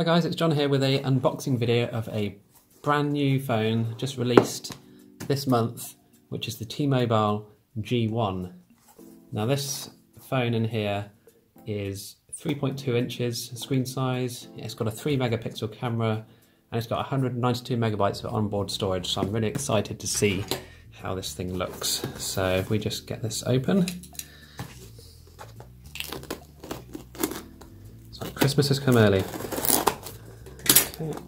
Hi guys, it's John here with a unboxing video of a brand new phone just released this month, which is the T-Mobile G1. Now this phone in here is 3.2 inches screen size, it's got a 3 megapixel camera and it's got 192 megabytes of onboard storage so I'm really excited to see how this thing looks. So if we just get this open. So Christmas has come early. Okay.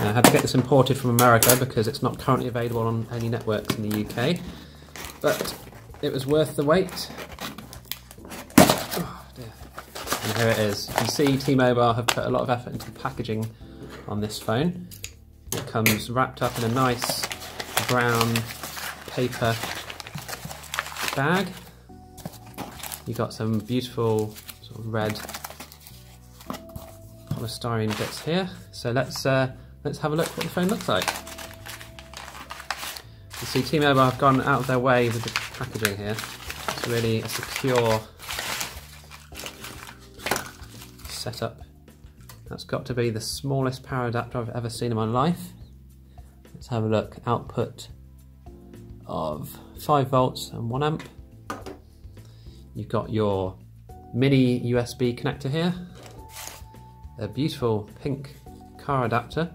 I had to get this imported from America because it's not currently available on any networks in the UK, but it was worth the wait. Oh, and here it is. You can see T-Mobile have put a lot of effort into the packaging on this phone. It comes wrapped up in a nice brown paper bag You've got some beautiful sort of red polystyrene bits here. So let's uh, let's have a look what the phone looks like. You see T-Mobile have gone out of their way with the packaging here. It's really a secure setup. That's got to be the smallest power adapter I've ever seen in my life. Let's have a look. Output of 5 volts and 1 amp. You've got your mini USB connector here, a beautiful pink car adapter,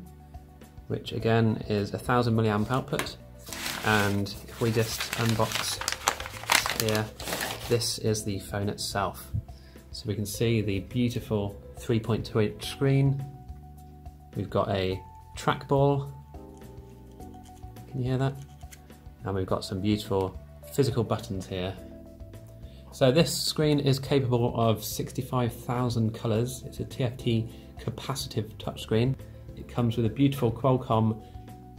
which again is a 1000 milliamp output. And if we just unbox here, this is the phone itself. So we can see the beautiful 3.2 inch screen. We've got a trackball. Can you hear that? And we've got some beautiful physical buttons here so this screen is capable of 65,000 colours. It's a TFT capacitive touchscreen. It comes with a beautiful Qualcomm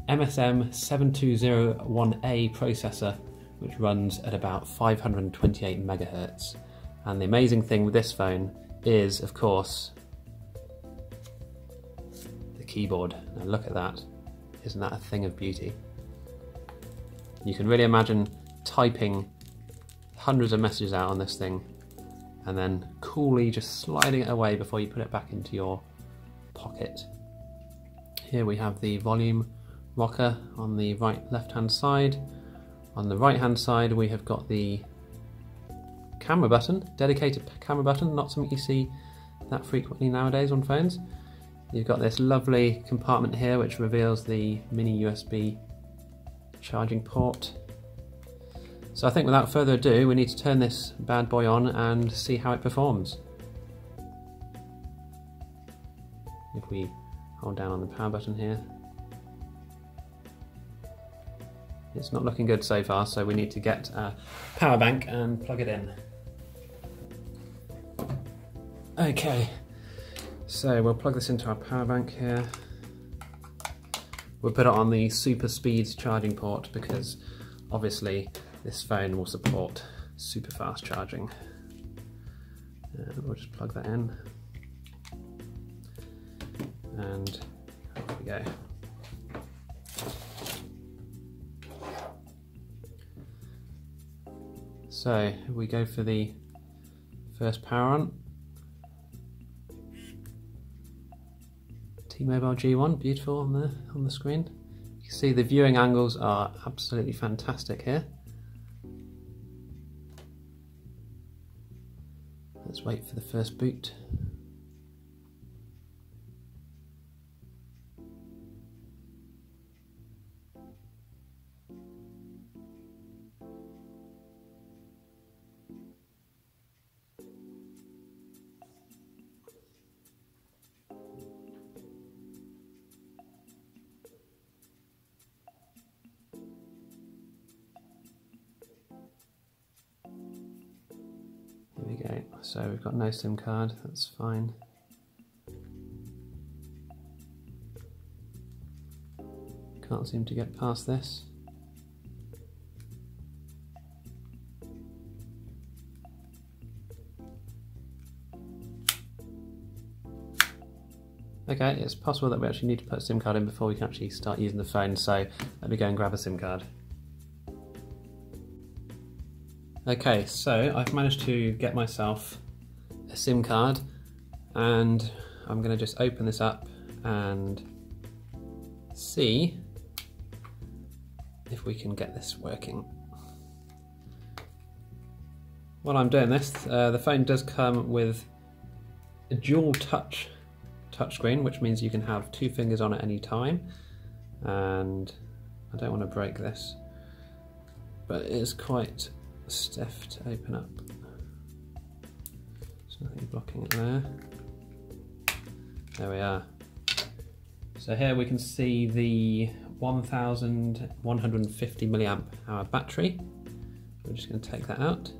MSM7201A processor, which runs at about 528 megahertz. And the amazing thing with this phone is, of course, the keyboard. Now look at that. Isn't that a thing of beauty? You can really imagine typing hundreds of messages out on this thing and then coolly just sliding it away before you put it back into your pocket. Here we have the volume rocker on the right left hand side. On the right hand side we have got the camera button, dedicated camera button, not something you see that frequently nowadays on phones. You've got this lovely compartment here which reveals the mini USB charging port so I think without further ado, we need to turn this bad boy on and see how it performs. If we hold down on the power button here. It's not looking good so far, so we need to get a power bank and plug it in. Okay, so we'll plug this into our power bank here. We'll put it on the super speed charging port because obviously this phone will support super fast charging. And we'll just plug that in. And off we go. So we go for the first power on. T-Mobile G1, beautiful on the on the screen. You can see the viewing angles are absolutely fantastic here. Wait for the first boot. So we've got no SIM card, that's fine. Can't seem to get past this. Okay, it's possible that we actually need to put a SIM card in before we can actually start using the phone, so let me go and grab a SIM card. Okay, so I've managed to get myself a SIM card and I'm going to just open this up and see if we can get this working. While I'm doing this, uh, the phone does come with a dual touch touchscreen, which means you can have two fingers on at any time. And I don't want to break this, but it is quite stiff to open up. There's nothing blocking it there. There we are. So here we can see the 1150 milliamp hour battery. We're just going to take that out.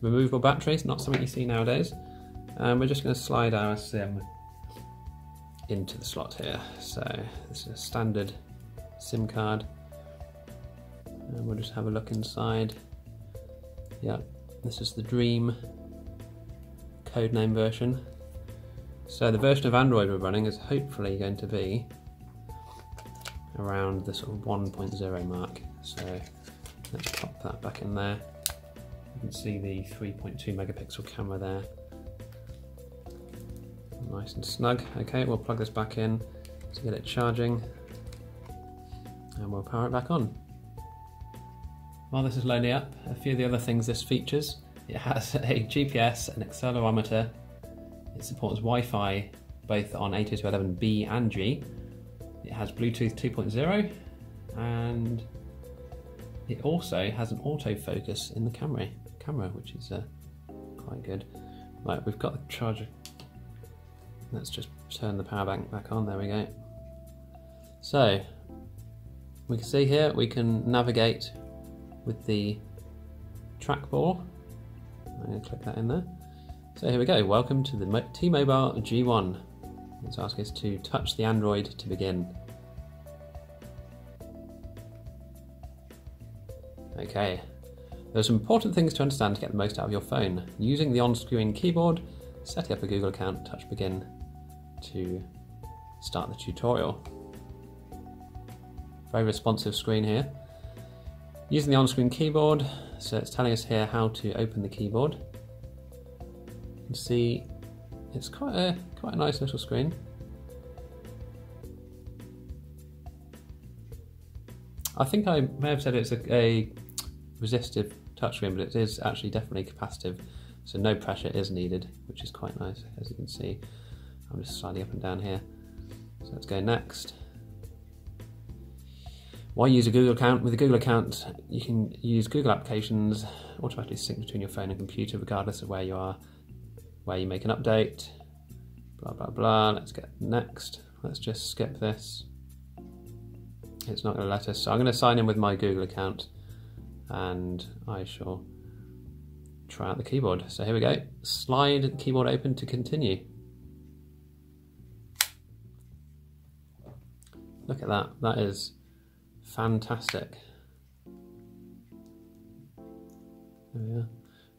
Removable batteries, not something you see nowadays. And we're just going to slide our SIM into the slot here. So this is a standard SIM card. And we'll just have a look inside. Yeah, this is the Dream codename version. So the version of Android we're running is hopefully going to be around the sort of 1.0 mark. So let's pop that back in there. You can see the 3.2 megapixel camera there. Nice and snug. Okay, we'll plug this back in to get it charging and we'll power it back on. While this is loading up, a few of the other things this features. It has a GPS, an accelerometer, it supports Wi-Fi both on 802.11b and G. It has Bluetooth 2.0 and it also has an autofocus in the camera, camera which is uh, quite good. Right, we've got the charger. Let's just turn the power bank back on, there we go. So, we can see here we can navigate with the trackball. I'm going to click that in there. So here we go, welcome to the T-Mobile G1. Let's ask us to touch the Android to begin. Okay, there are some important things to understand to get the most out of your phone. Using the on-screen keyboard, setting up a Google account, touch begin to start the tutorial. Very responsive screen here. Using the on-screen keyboard, so it's telling us here how to open the keyboard You can see it's quite a quite a nice little screen. I think I may have said it's a, a resistive touchscreen, but it is actually definitely capacitive, so no pressure is needed, which is quite nice, as you can see. I'm just sliding up and down here. So let's go next. Why use a Google account? With a Google account, you can use Google applications automatically sync between your phone and computer, regardless of where you are where you make an update, blah, blah, blah. Let's get next. Let's just skip this. It's not going to let us. So I'm going to sign in with my Google account and I shall try out the keyboard. So here we go. Slide the keyboard open to continue. Look at that. That is fantastic.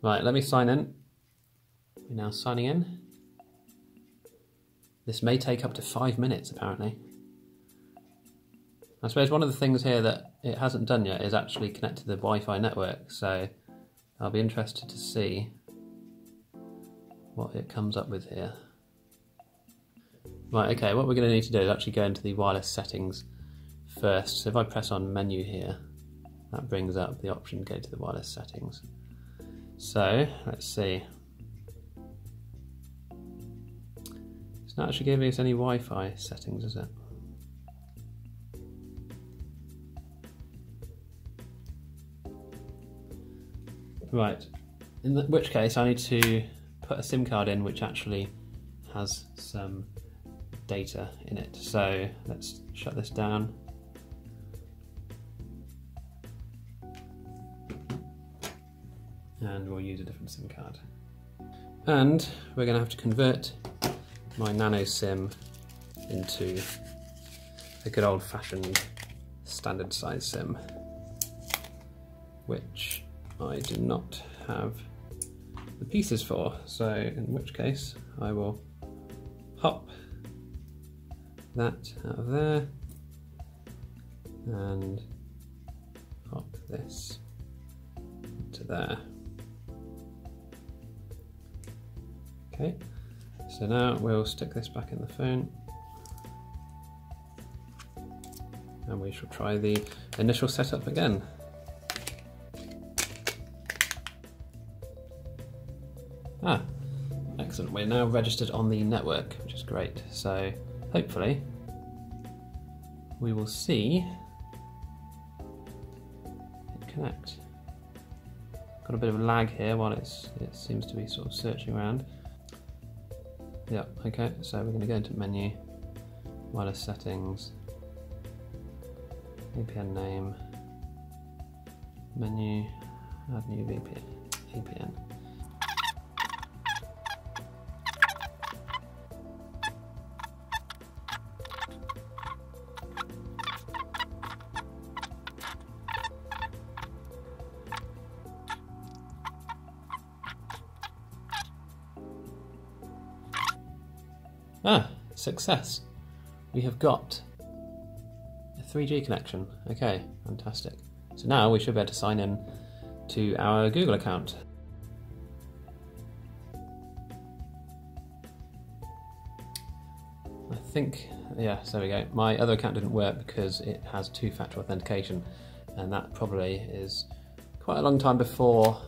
Right, let me sign in. We're now signing in. This may take up to five minutes, apparently. I suppose one of the things here that it hasn't done yet is actually connect to the Wi-Fi network, so I'll be interested to see what it comes up with here. Right, okay, what we're going to need to do is actually go into the wireless settings first. So if I press on menu here, that brings up the option to go to the wireless settings. So, let's see, It's not actually giving us any Wi-Fi settings, is it? Right, in which case I need to put a SIM card in which actually has some data in it. So let's shut this down. We'll use a different SIM card. And we're going to have to convert my nano sim into a good old fashioned standard size sim, which I do not have the pieces for. So in which case I will pop that out of there and pop this to there. Okay, so now we'll stick this back in the phone. And we shall try the initial setup again. Ah, excellent. We're now registered on the network, which is great. So hopefully we will see it connect. Got a bit of lag here while it's it seems to be sort of searching around. Yeah, okay, so we're going to go into menu, wireless settings, APN name, menu, add new APN, APN. Ah, success. We have got a 3G connection. Okay, fantastic. So now we should be able to sign in to our Google account. I think, yeah, so there we go. My other account didn't work because it has two-factor authentication and that probably is quite a long time before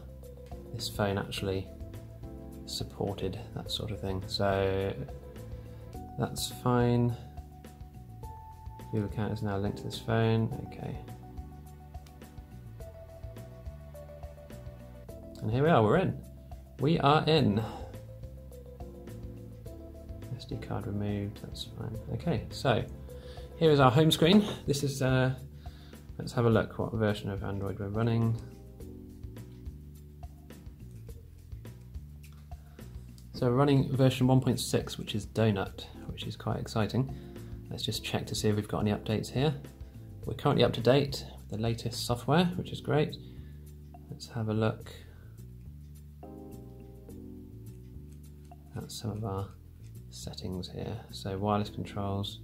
this phone actually supported that sort of thing. So that's fine. Your account is now linked to this phone. Okay. And here we are, we're in. We are in. SD card removed, that's fine. Okay, so here is our home screen. This is, uh, let's have a look what version of Android we're running. So we're running version 1.6, which is Donut which is quite exciting. Let's just check to see if we've got any updates here. We're currently up to date with the latest software, which is great. Let's have a look at some of our settings here. So wireless controls.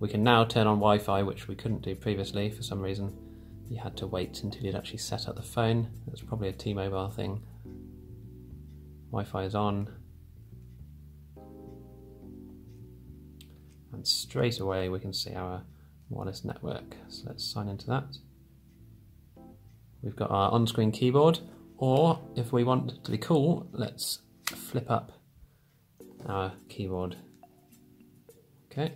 We can now turn on Wi-Fi, which we couldn't do previously for some reason. You had to wait until you'd actually set up the phone. That's probably a T-Mobile thing. Wi-Fi is on. And straight away we can see our wireless network. So let's sign into that. We've got our on-screen keyboard, or if we want to be cool, let's flip up our keyboard. Okay.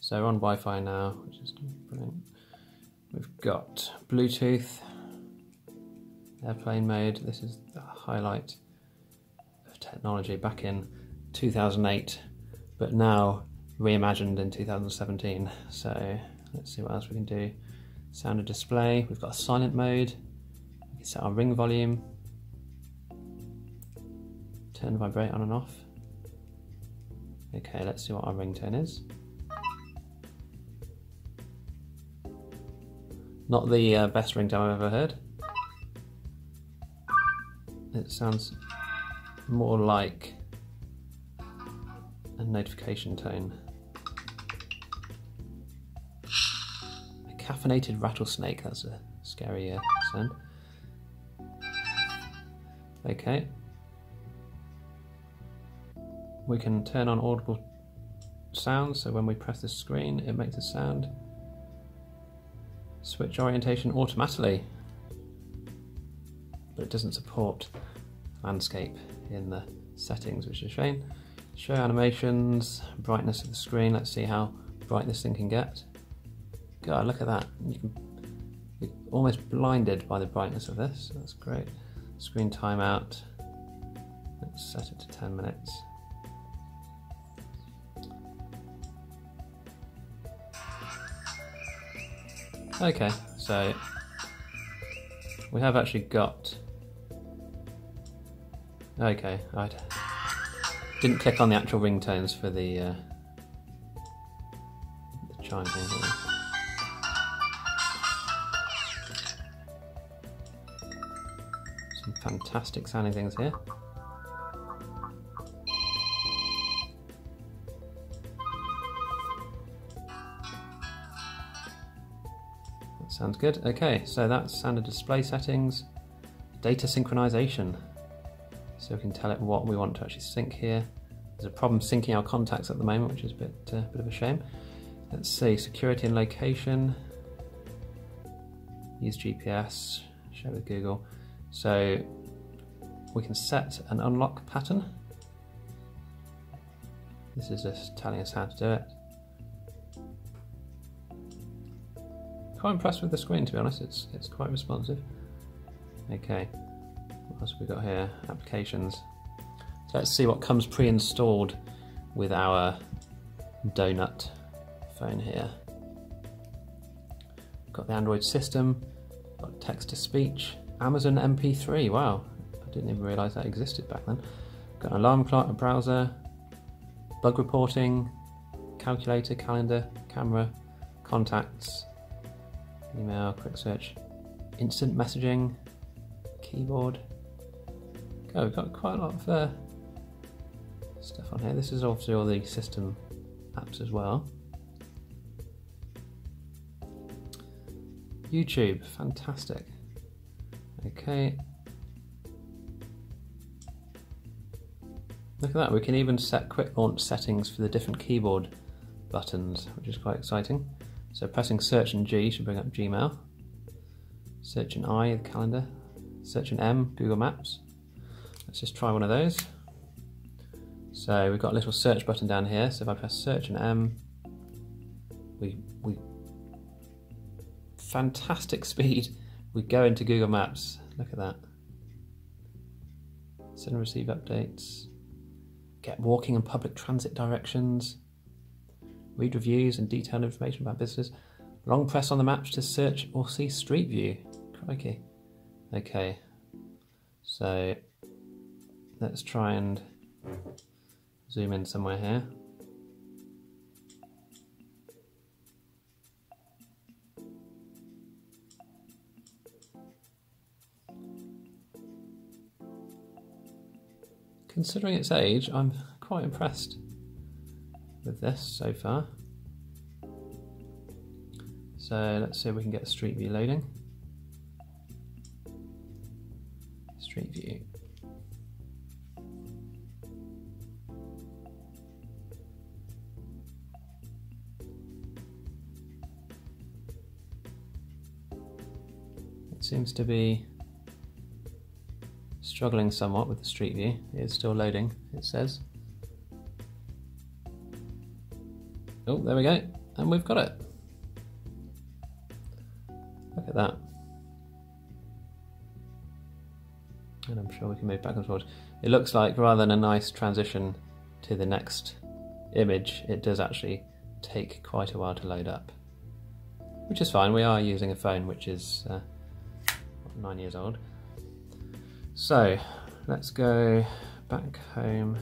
So we're on Wi-Fi now, which is brilliant. We've got Bluetooth, airplane mode. This is the highlight technology back in 2008, but now reimagined in 2017. So let's see what else we can do. Sound and display, we've got a silent mode. We can set our ring volume, turn vibrate on and off. Okay, let's see what our ringtone is. Not the uh, best ringtone I've ever heard. It sounds more like a notification tone. A caffeinated rattlesnake, that's a scary uh, sound. Okay. We can turn on audible sounds, so when we press the screen, it makes a sound. Switch orientation automatically, but it doesn't support landscape in the settings, which is a shame. Show animations, brightness of the screen. Let's see how bright this thing can get. God, look at that. You can be almost blinded by the brightness of this. That's great. Screen timeout. Let's set it to 10 minutes. Okay, so we have actually got Okay, I didn't click on the actual ringtones for the, uh, the chime thing. Some fantastic sounding things here. Sounds good. Okay, so that's standard display settings, data synchronization. So we can tell it what we want to actually sync here. There's a problem syncing our contacts at the moment, which is a bit, uh, bit of a shame. Let's see, security and location. Use GPS, share with Google. So we can set an unlock pattern. This is just telling us how to do it. Quite impressed with the screen to be honest, it's, it's quite responsive. Okay, what else have we got here? Applications. So let's see what comes pre-installed with our donut phone here. Got the Android system, got text to speech, Amazon MP3, wow, I didn't even realise that existed back then. Got an alarm clock, a browser, bug reporting, calculator, calendar, camera, contacts, email, quick search, instant messaging, keyboard. Oh, we've got quite a lot of uh, stuff on here. This is obviously all the system apps as well. YouTube, fantastic. Okay. Look at that, we can even set quick launch settings for the different keyboard buttons, which is quite exciting. So pressing search and G should bring up Gmail. Search and I, the calendar. Search and M, Google Maps. Let's just try one of those. So we've got a little search button down here. So if I press search and M, we, we fantastic speed. We go into Google Maps. Look at that. Send and receive updates. Get walking and public transit directions read reviews and detailed information about businesses. Long press on the maps to search or see Street View. Crikey. Okay, so let's try and zoom in somewhere here. Considering its age, I'm quite impressed with this so far. So let's see if we can get Street View loading. Seems to be struggling somewhat with the Street View. It is still loading, it says. Oh, there we go. And we've got it. Look at that. And I'm sure we can move back and forth. It looks like rather than a nice transition to the next image, it does actually take quite a while to load up. Which is fine, we are using a phone which is uh, nine years old. So let's go back home,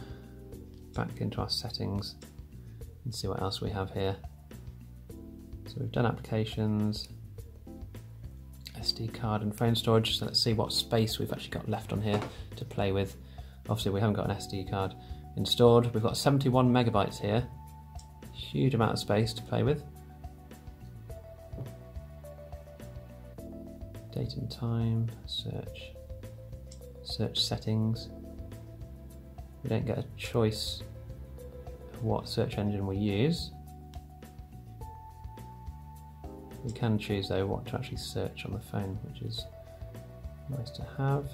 back into our settings and see what else we have here. So we've done applications, SD card and phone storage. So let's see what space we've actually got left on here to play with. Obviously we haven't got an SD card installed. We've got 71 megabytes here. Huge amount of space to play with. Date and time, search, search settings. We don't get a choice of what search engine we use. We can choose though what to actually search on the phone, which is nice to have.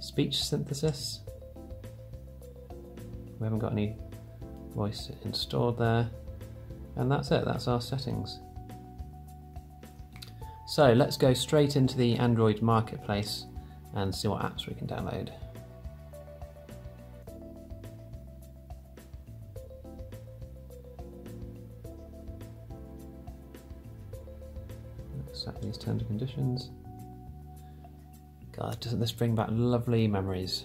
Speech synthesis. We haven't got any voice installed there. And that's it, that's our settings. So let's go straight into the Android marketplace and see what apps we can download. accept these terms and conditions. God, doesn't this bring back lovely memories?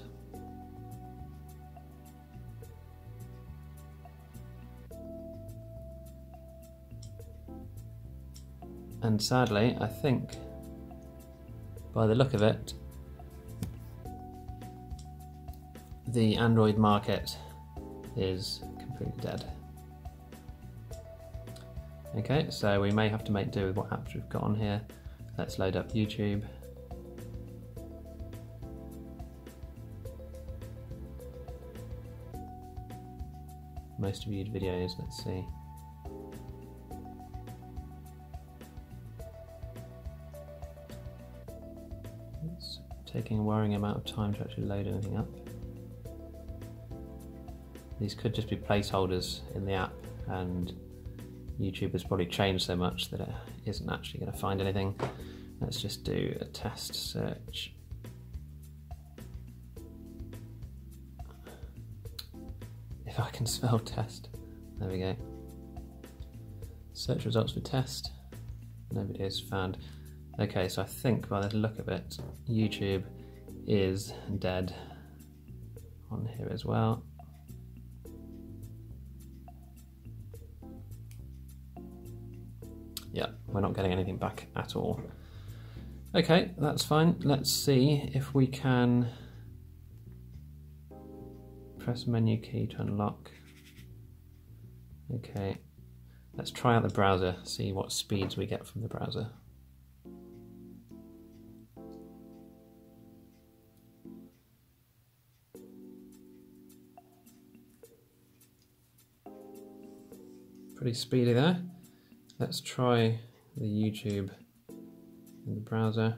And sadly, I think, by the look of it, the Android market is completely dead. Okay, so we may have to make do with what apps we've got on here. Let's load up YouTube. Most viewed videos, let's see. It's taking a worrying amount of time to actually load anything up. These could just be placeholders in the app and YouTube has probably changed so much that it isn't actually going to find anything. Let's just do a test search. If I can spell test. There we go. Search results for test. Nobody has found. Okay, so I think by the look of it, YouTube is dead on here as well. Yeah, we're not getting anything back at all. Okay, that's fine. Let's see if we can press menu key to unlock. Okay, let's try out the browser, see what speeds we get from the browser. Pretty speedy there. Let's try the YouTube in the browser.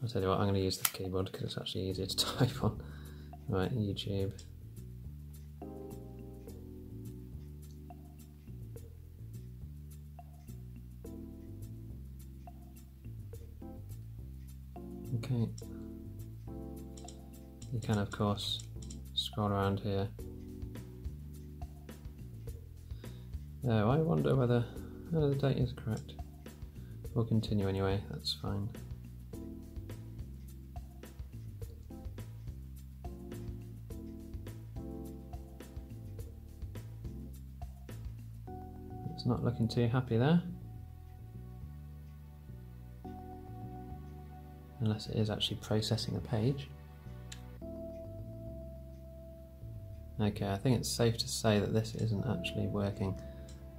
I'll tell you what, I'm going to use the keyboard because it's actually easier to type on. Right, YouTube. Okay. You can, of course, around here. Oh, I wonder whether oh, the date is correct. We'll continue anyway, that's fine. It's not looking too happy there. Unless it is actually processing a page. Okay, I think it's safe to say that this isn't actually working,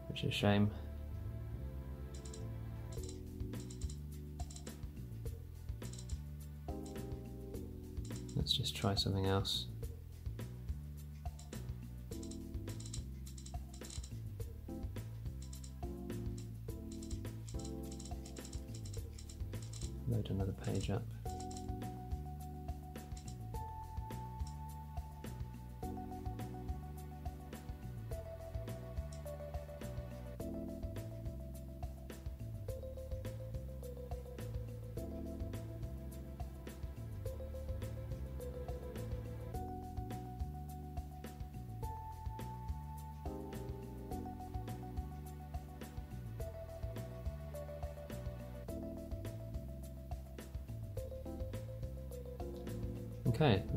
which is a shame. Let's just try something else. Load another page up.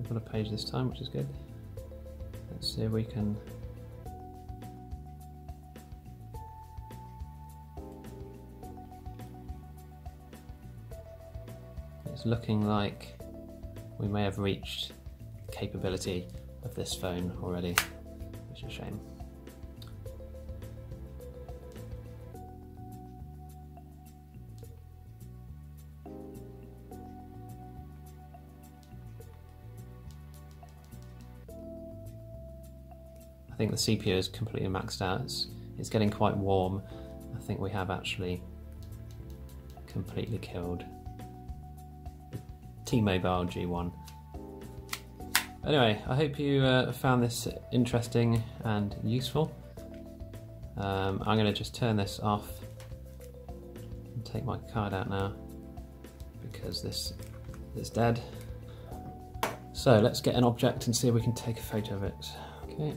Got a page this time, which is good. Let's see if we can It's looking like we may have reached capability of this phone already, which is a shame. Think the CPU is completely maxed out. It's, it's getting quite warm. I think we have actually completely killed T-Mobile G1. Anyway, I hope you uh, found this interesting and useful. Um, I'm going to just turn this off and take my card out now because this is dead. So let's get an object and see if we can take a photo of it. Okay.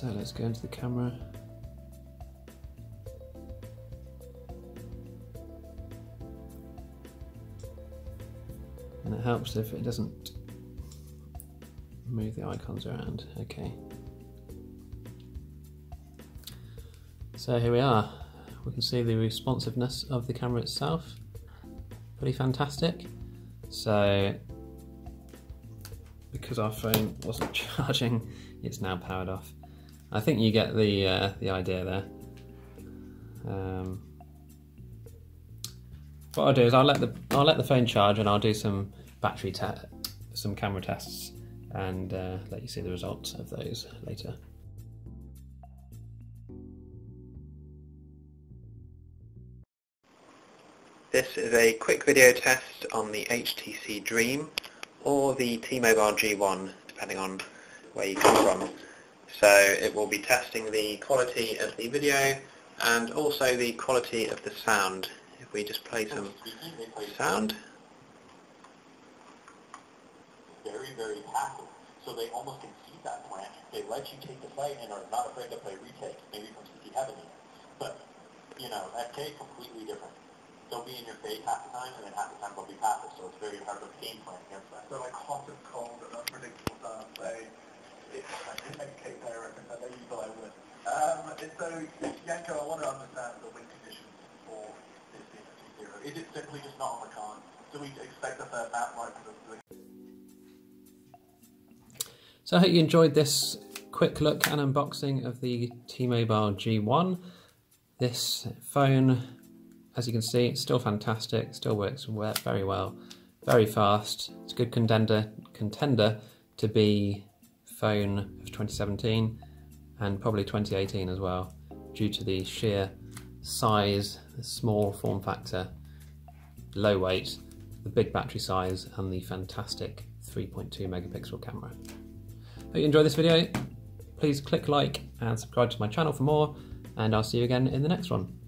So let's go into the camera. And it helps if it doesn't move the icons around. Okay. So here we are. We can see the responsiveness of the camera itself. Pretty fantastic. So because our phone wasn't charging. It's now powered off. I think you get the uh, the idea there. Um, what I'll do is I'll let the I'll let the phone charge and I'll do some battery te- some camera tests and uh, let you see the results of those later. This is a quick video test on the HTC Dream or the T-Mobile G1 depending on where you come from. So it will be testing the quality of the video and also the quality of the sound. If we just play some sound. Very, very passive. So they almost can see that plant. They let you take the fight and are not afraid to play retakes, maybe from CT Heaven But, you know, FK completely different. They'll be in your face half the time, and then half the time they'll be passive, so it's very hard to game plan against that. So like hot and cold and unpredictable sound, they, it's I I would. So, Yanko, I want to understand the win conditions this being a 2-0. Is it simply just not on the card? We expect map. So I hope you enjoyed this quick look and unboxing of the T-Mobile G1. This phone as you can see, it's still fantastic, still works very well, very fast. It's a good contender, contender to be phone of 2017 and probably 2018 as well, due to the sheer size, the small form factor, low weight, the big battery size, and the fantastic 3.2 megapixel camera. Hope you enjoyed this video. Please click like and subscribe to my channel for more, and I'll see you again in the next one.